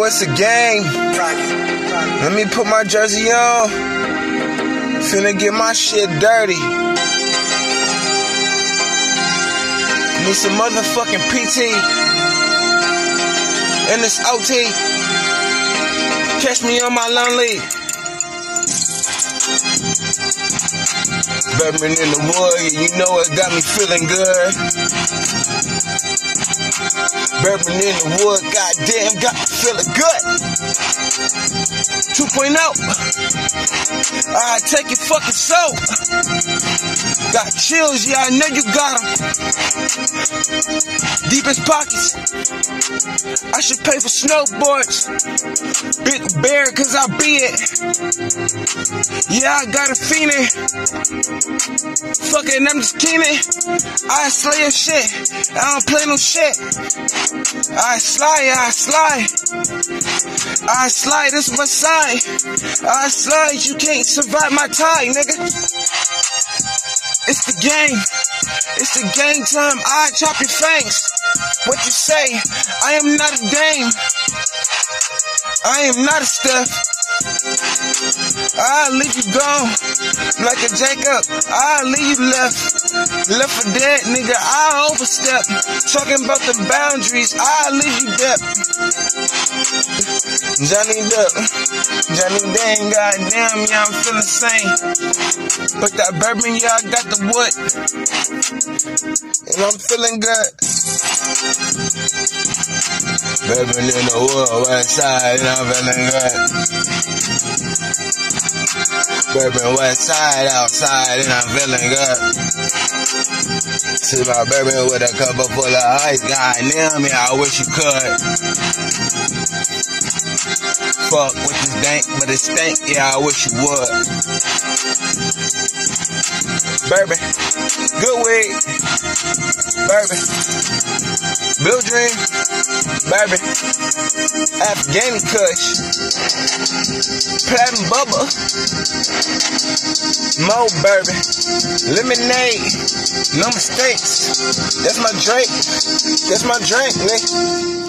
know it's a game. Let me put my jersey on. Finna get my shit dirty. Need some motherfucking PT. And this OT. Catch me on my lonely. Bourbon in the wood, you know it got me feeling good. Bourbon in the wood, goddamn, got feeling good. 2.0. I take your fucking soul. Got chills, yeah, I know you got them. Deepest pockets. I should pay for snowboards. Big bear, cause I be it. Yeah, I got a feeling. Fucking, I'm just keening. I slay a shit. I don't play no shit. I slide, I slide. I slide, this my side. I slide, you can't survive my tie, nigga. It's the game. It's the game time. I chop your fangs. What you say? I am not a dame. I am not a Steph. I'll leave you gone like a Jacob. I'll leave you left, left for dead, nigga. I overstep. Talking about the boundaries. I'll leave you dead. Johnny Depp, Johnny Dang, goddamn, yeah, I'm feeling sane. But that bourbon, yeah, I got the wood, and I'm feeling good. Bourbon in the wood, west side, and I'm feeling good. Bourbon west side, outside, and I'm feeling good. See my bourbon with a cup full of ice, goddamn, yeah, I wish you could. Fuck with this dank, but it stank, yeah, I wish you would. Bourbon, good weed, bourbon, Bill Dream, bourbon, Afghani Kush, Platinum Bubba, Mo bourbon, lemonade, no mistakes. That's my drink. That's my drink, nigga.